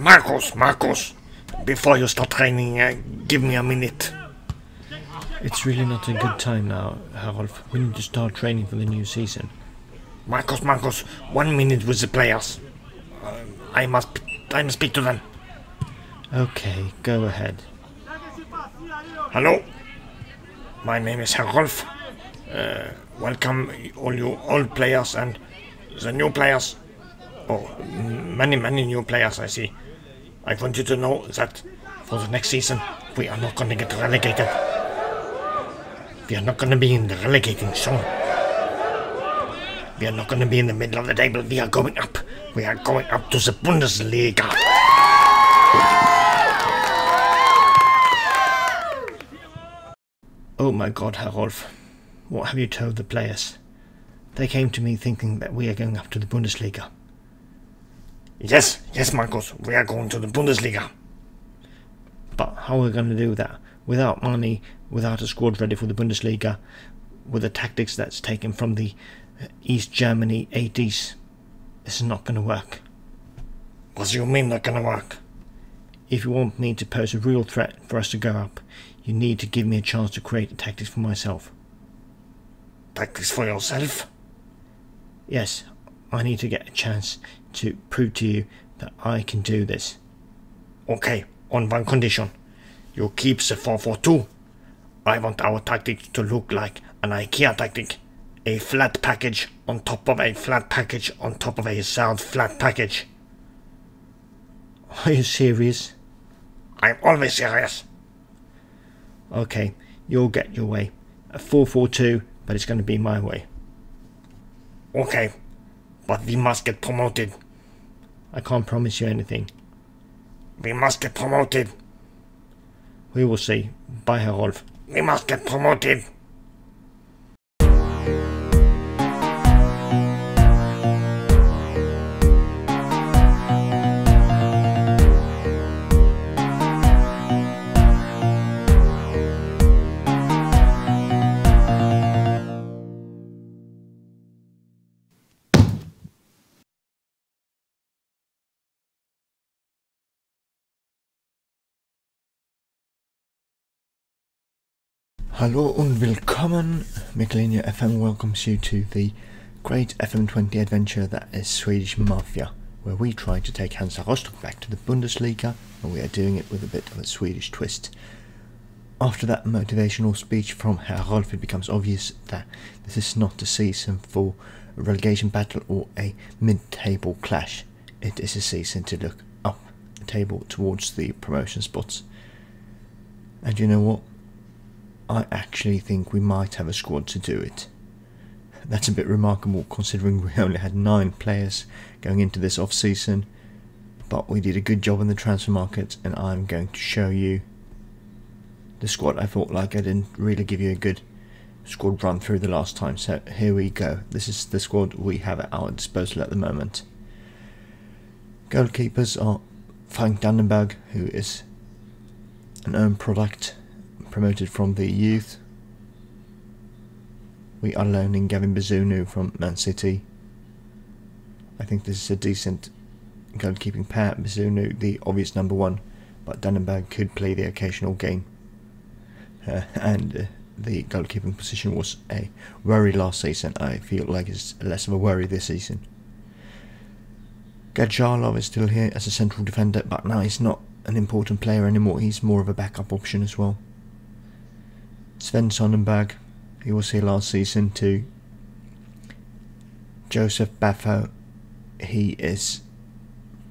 Marcos, Marcos, before you start training, uh, give me a minute. It's really not a good time now, Herr Rolf. We need to start training for the new season. Marcos, Marcos, one minute with the players. Uh, I must, I must speak to them. Okay, go ahead. Hello, my name is Herr Rolf. Uh, welcome all you old players and the new players. Oh, many, many new players I see. I want you to know that for the next season we are not going to get relegated. We are not going to be in the relegating zone. We are not going to be in the middle of the table. We are going up. We are going up to the Bundesliga. Oh my god, Herr Rolf. What have you told the players? They came to me thinking that we are going up to the Bundesliga. Yes, yes, Marcos, we are going to the Bundesliga. But how are we going to do that? Without money, without a squad ready for the Bundesliga, with the tactics that's taken from the uh, East Germany 80s, it's not going to work. What do you mean not going to work? If you want me to pose a real threat for us to go up, you need to give me a chance to create the tactics for myself. Tactics for yourself? Yes, I need to get a chance to prove to you that I can do this. Okay, on one condition. You keep the 442. I want our tactic to look like an IKEA tactic. A flat package on top of a flat package on top of a third flat package. Are you serious? I'm always serious. Okay, you'll get your way. A 442, but it's going to be my way. Okay, but we must get promoted. I can't promise you anything. We must get promoted. We will see. Bye, Herr Rolf. We must get promoted. Hallo und willkommen! Mikaelinho FM welcomes you to the great FM20 adventure that is Swedish Mafia, where we try to take Hansa Rostock back to the Bundesliga, and we are doing it with a bit of a Swedish twist. After that motivational speech from Herr Rolf, it becomes obvious that this is not a season for a relegation battle or a mid-table clash. It is a season to look up the table towards the promotion spots. And you know what? I actually think we might have a squad to do it. That's a bit remarkable considering we only had nine players going into this off season, but we did a good job in the transfer market, and I'm going to show you the squad. I thought like I didn't really give you a good squad run through the last time, so here we go. This is the squad we have at our disposal at the moment. Goalkeepers are Frank Dannenberg, who is an own product promoted from the youth. We are loaning Gavin Bazunu from Man City. I think this is a decent goalkeeping pair. Bazunu, the obvious number one, but Dannenberg could play the occasional game. Uh, and uh, the goalkeeping position was a worry last season. I feel like it's less of a worry this season. Gadjalov is still here as a central defender, but now he's not an important player anymore. He's more of a backup option as well. Sven Sonnenberg, he was here last season too. Joseph Baffo, he is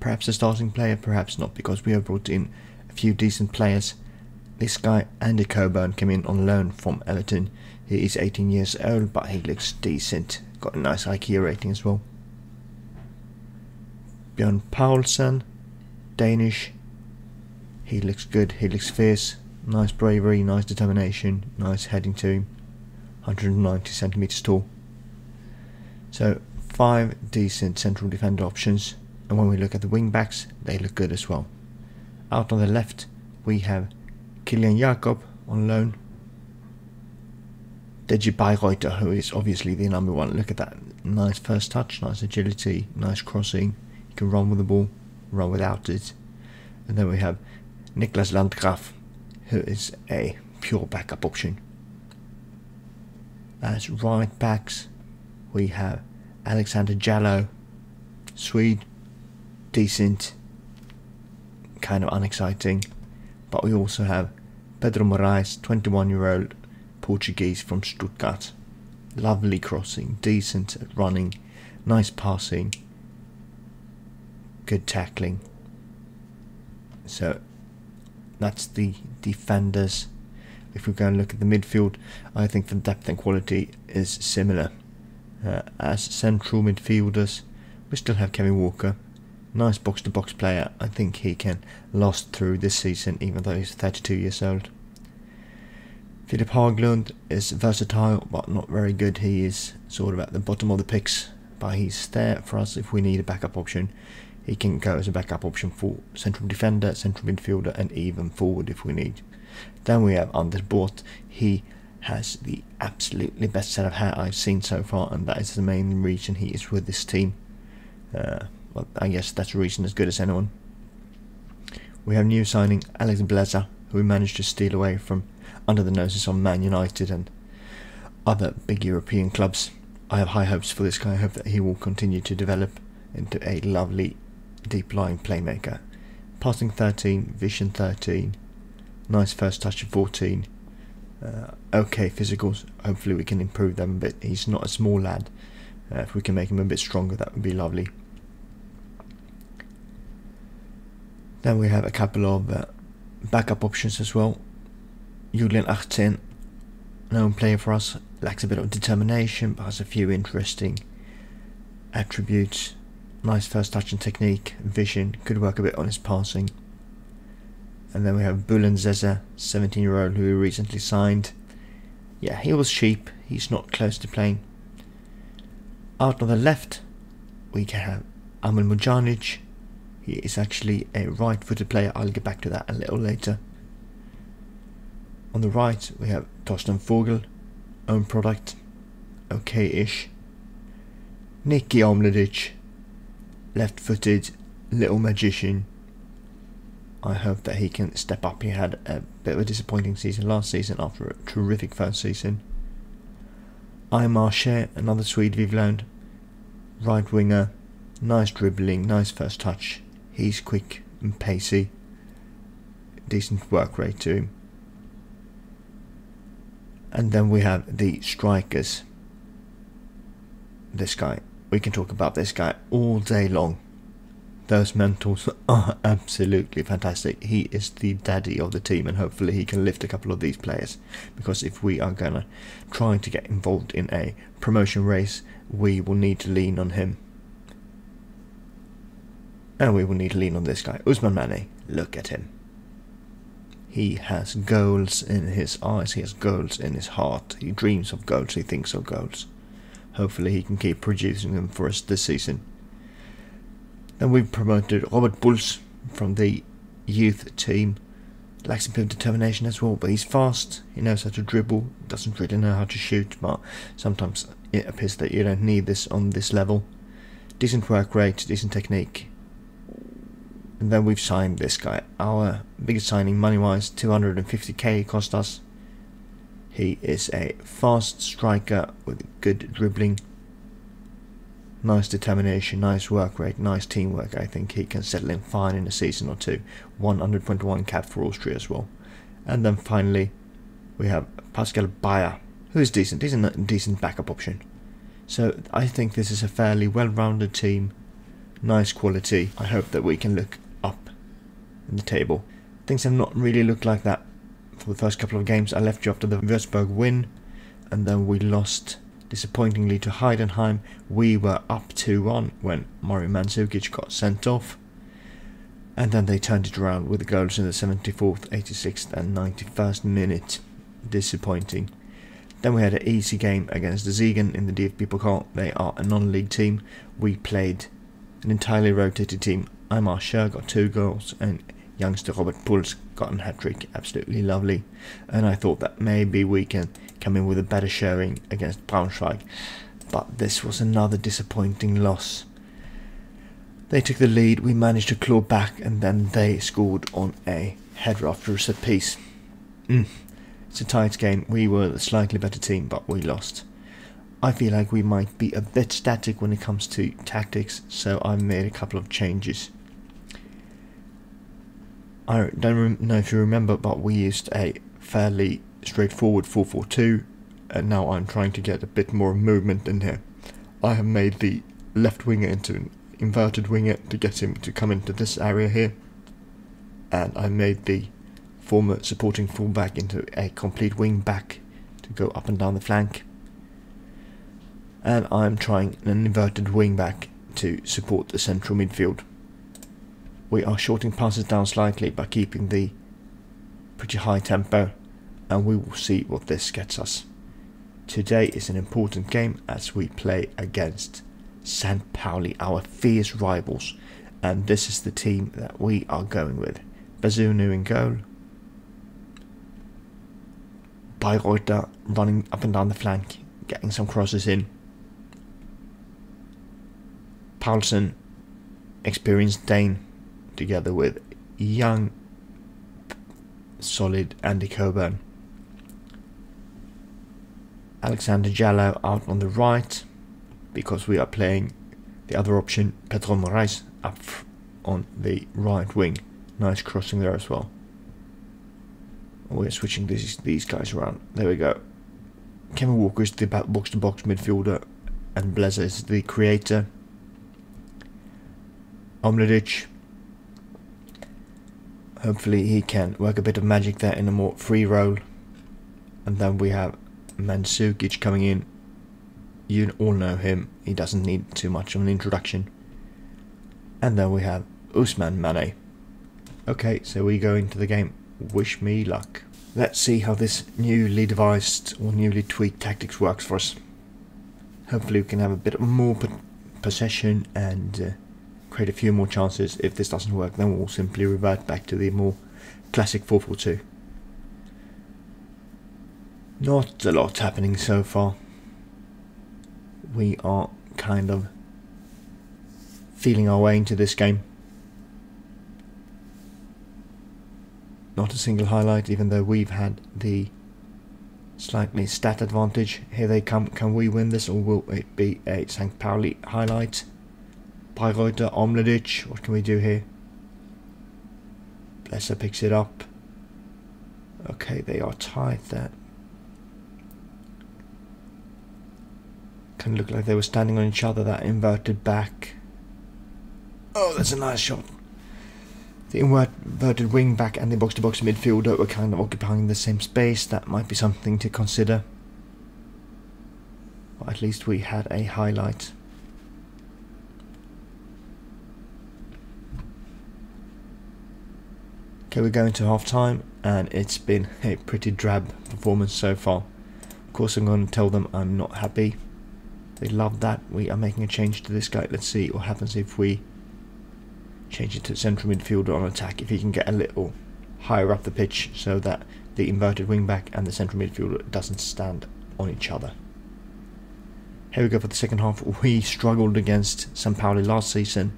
perhaps a starting player, perhaps not, because we have brought in a few decent players. This guy, Andy Coburn, came in on loan from Everton. He is 18 years old, but he looks decent. Got a nice IQ rating as well. Björn Paulsen, Danish. He looks good, he looks fierce, Nice bravery, nice determination, nice heading to him. 190 centimetres tall. So, five decent central defender options. And when we look at the wing backs, they look good as well. Out on the left, we have Kilian Jakob on loan. Deji Bayreuther, who is obviously the number one. Look at that. Nice first touch, nice agility, nice crossing. He can run with the ball, run without it. And then we have Niklas Landgraf, who is a pure backup option. As right backs, we have Alexander Jallo, Swede, decent, kind of unexciting. But we also have Pedro Moraes, 21 year old Portuguese from Stuttgart. Lovely crossing, decent at running, nice passing, good tackling. So that's the defenders. If we go and look at the midfield, I think the depth and quality is similar. Uh, as central midfielders, we still have Kevin Walker, nice box to box player. I think he can last through this season, even though he's 32 years old. Philip Haglund is versatile but not very good. He is sort of at the bottom of the picks, but he's there for us if we need a backup option. He can go as a backup option for central defender, central midfielder, and even forward if we need. Then we have Anders Båth. He has the absolutely best set of hair I've seen so far, and that is the main reason he is with this team. Uh, well, I guess that's a reason as good as anyone. We have new signing Alex Blazer, who we managed to steal away from under the noses of Man United and other big European clubs. I have high hopes for this guy. I hope that he will continue to develop into a lovely deep lying playmaker. Passing 13, vision 13, nice first touch of 14. Uh, okay physicals. Hopefully we can improve them a bit. He's not a small lad. Uh, if we can make him a bit stronger, that would be lovely. Then we have a couple of uh, backup options as well. Julian Achten, known player for us, lacks a bit of determination but has a few interesting attributes. Nice first touch and technique, vision, could work a bit on his passing. And then we have Bulan Zeza, 17 year old who we recently signed. Yeah, he was cheap, he's not close to playing. Out on the left, we have uh, Amal Mujanic. He is actually a right footed player, I'll get back to that a little later. On the right, we have Torsten Vogel, own product, okay-ish. Nicky Omladic, left-footed little magician. I hope that he can step up. He had a bit of a disappointing season last season after a terrific first season. Aymar Cher, another Swede we've. Right winger, nice dribbling, nice first touch. He's quick and pacey. Decent work rate to him. And then we have the strikers. This guy. We can talk about this guy all day long. Those mentals are absolutely fantastic. He is the daddy of the team, and hopefully, he can lift a couple of these players. Because if we are gonna try to get involved in a promotion race, we will need to lean on him. And we will need to lean on this guy, Usman Mane. Look at him. He has goals in his eyes, he has goals in his heart. He dreams of goals, he thinks of goals. Hopefully, he can keep producing them for us this season. Then we've promoted Robert Bulls from the youth team. Lacks a bit of determination as well, but he's fast. He knows how to dribble. Doesn't really know how to shoot, but sometimes it appears that you don't need this on this level. Decent work rate, decent technique. And then we've signed this guy. Our biggest signing money wise, 250k cost us. He is a fast striker with good dribbling. Nice determination, nice work rate, nice teamwork. I think he can settle in fine in a season or two. 121 cap for Austria as well. And then finally, we have Pascal Breier, who is decent. He's a decent backup option. So I think this is a fairly well-rounded team. Nice quality. I hope that we can look up in the table. Things have not really looked like that for the first couple of games. I left you after the Würzburg win, and then we lost disappointingly to Heidenheim. We were up 2-1 when Mario Mandzukic got sent off. And then they turned it around with the goals in the 74th, 86th and 91st minute. Disappointing. Then we had an easy game against the Siegen in the DFB Pokal. They are a non-league team. We played an entirely rotated team. Aymar Cher got two goals and youngster Robert Puls got a hat trick, absolutely lovely. And I thought that maybe we can come in with a better showing against Braunschweig. But this was another disappointing loss. They took the lead, we managed to claw back, and then they scored on a header after a set piece. Mm. It's a tight game. We were the slightly better team, but we lost. I feel like we might be a bit static when it comes to tactics, so I've made a couple of changes. I don't know if you remember, but we used a fairly straightforward 4-4-2, and now I'm trying to get a bit more movement in here. I have made the left winger into an inverted winger to get him to come into this area here, and I made the former supporting fullback into a complete wing back to go up and down the flank and I'm trying an inverted wing back to support the central midfield. We are shorting passes down slightly by keeping the pretty high tempo and we will see what this gets us. Today is an important game as we play against St. Pauli, our fierce rivals, and this is the team that we are going with. Bazunu in goal, Bayreuther running up and down the flank, getting some crosses in. Paulsen, experienced Dane, together with young, solid Andy Coburn. Alexander Jallo out on the right because we are playing the other option, Pedro Moraes, up on the right wing. Nice crossing there as well. We're switching these these guys around. There we go. Kevin Walker is the box to box midfielder, and Blazer is the creator. Omladic. Hopefully he can work a bit of magic there in a more free role. And then we have Mandzukic coming in. You all know him. He doesn't need too much of an introduction. And then we have Usman Mane. Okay, so we go into the game. Wish me luck. Let's see how this newly devised or newly tweaked tactics works for us. Hopefully we can have a bit of more possession and uh, create a few more chances. If this doesn't work, then we'll simply revert back to the more classic 4-4-2. Not a lot happening so far. We are kind of feeling our way into this game. Not a single highlight, even though we've had the slightly stat advantage. Here they come. Can we win this, or will it be a St. Pauli highlight? Bayreuther Omladic. What can we do here? Blazer picks it up. Okay, they are tied there. Can look like they were standing on each other, that inverted back. Oh, that's a nice shot. The inverted wing back and the box to box midfielder were kind of occupying the same space. That might be something to consider. At least we had a highlight. Okay, we're going to half time, and it's been a pretty drab performance so far. Of course, I'm going to tell them I'm not happy. They love that. We are making a change to this guy. Let's see what happens if we change it to central midfielder on attack. If he can get a little higher up the pitch so that the inverted wingback and the central midfielder doesn't stand on each other. Here we go for the second half. We struggled against St. Pauli last season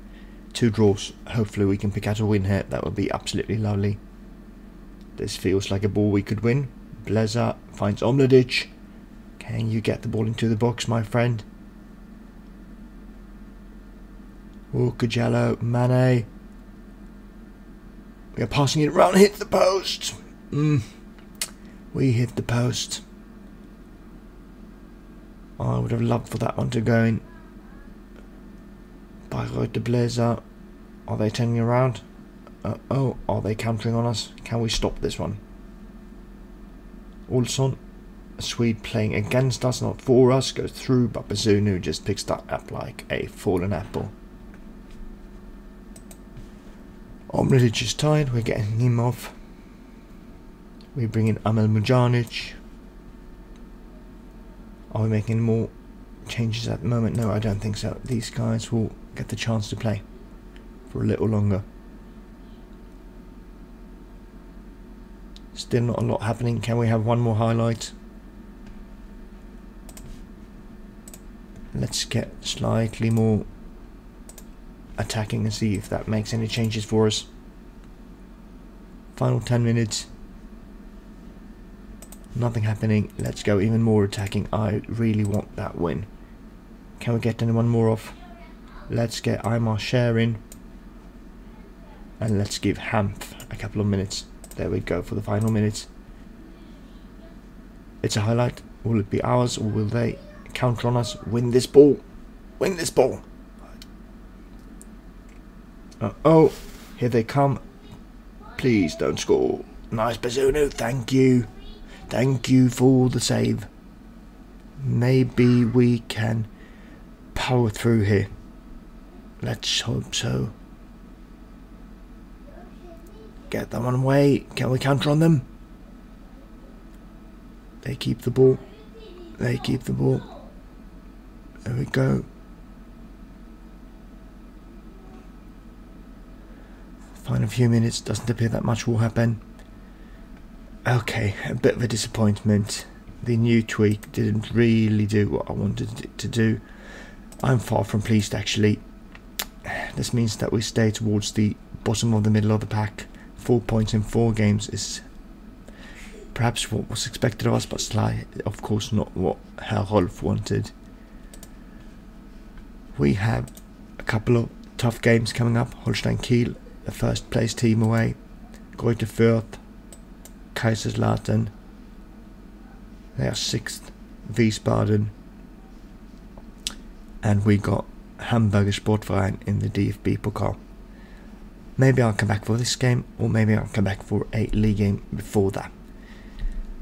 Two draws. Hopefully we can pick out a win here. That would be absolutely lovely. This feels like a ball we could win. Blazer finds Omladic. Can you get the ball into the box, my friend? Oh, Mane. We are passing it around. Hit the post. Mm. We hit the post. I would have loved for that one to go in. Bayreuther Blazer. Are they turning around? Uh, oh, are they countering on us? Can we stop this one? Olsson, a Swede playing against us, not for us, goes through, but Bazunu just picks that up like a fallen apple. Omladic is tired, we're getting him off. We bring in Amel Mujanic. Are we making more changes at the moment? No, I don't think so. These guys will get the chance to play for a little longer. Still not a lot happening. Can we have one more highlight? Let's get slightly more attacking and see if that makes any changes for us. Final 10 minutes. Nothing happening. Let's go even more attacking. I really want that win. Can we get anyone more off? Let's get Imar sharing. And let's give Hamph a couple of minutes. There we go for the final minutes. It's a highlight. Will it be ours or will they counter on us? Win this ball. Win this ball. Uh oh, here they come. Please don't score. Nice Bazunu, thank you. Thank you for the save. Maybe we can power through here. Let's hope so. Get them on away. Can we counter on them? They keep the ball. They keep the ball. There we go. Final few minutes. Doesn't appear that much will happen. Okay, a bit of a disappointment. The new tweak didn't really do what I wanted it to do. I'm far from pleased actually. This means that we stay towards the bottom of the middle of the pack. Four points in four games is perhaps what was expected of us, but sly, of course not what Herr Rolf wanted. We have a couple of tough games coming up. Holstein Kiel, the first place team away. Greuther Fürth, Kaiserslautern. They are sixth. Wiesbaden. And we got Hamburger Sportverein in the DFB Pokal. Maybe I'll come back for this game, or maybe I'll come back for a league game before that.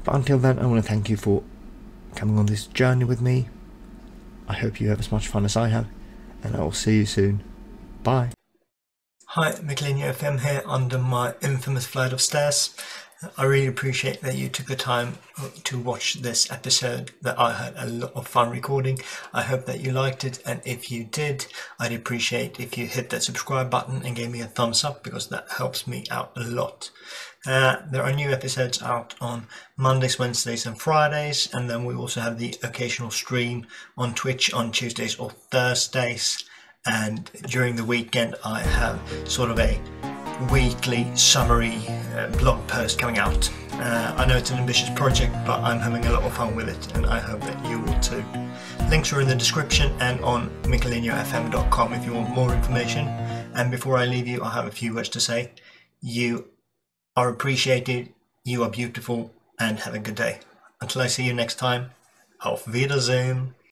But until then, I want to thank you for coming on this journey with me. I hope you have as much fun as I have, and I will see you soon. Bye. Hi, Mikaelinho FM here under my infamous flight of stairs. I really appreciate that you took the time to watch this episode that I had a lot of fun recording. I hope that you liked it and if you did, I'd appreciate if you hit that subscribe button and gave me a thumbs up because that helps me out a lot. Uh, there are new episodes out on Mondays, Wednesdays and Fridays and then we also have the occasional stream on Twitch on Tuesdays or Thursdays and during the weekend I have sort of a weekly summary uh, blog post coming out. Uh, I know it's an ambitious project, but I'm having a lot of fun with it, and I hope that you will too. Links are in the description and on mikaelinhofm.com if you want more information. And before I leave you, I have a few words to say. You are appreciated, you are beautiful, and have a good day. Until I see you next time, auf Wiedersehen.